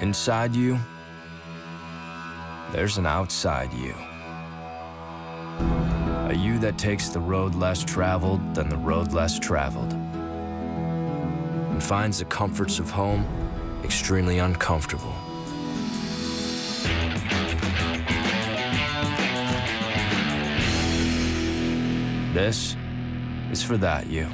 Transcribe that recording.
Inside you, there's an outside you. A you that takes the road less traveled than the road less traveled. And finds the comforts of home extremely uncomfortable. This is for that you.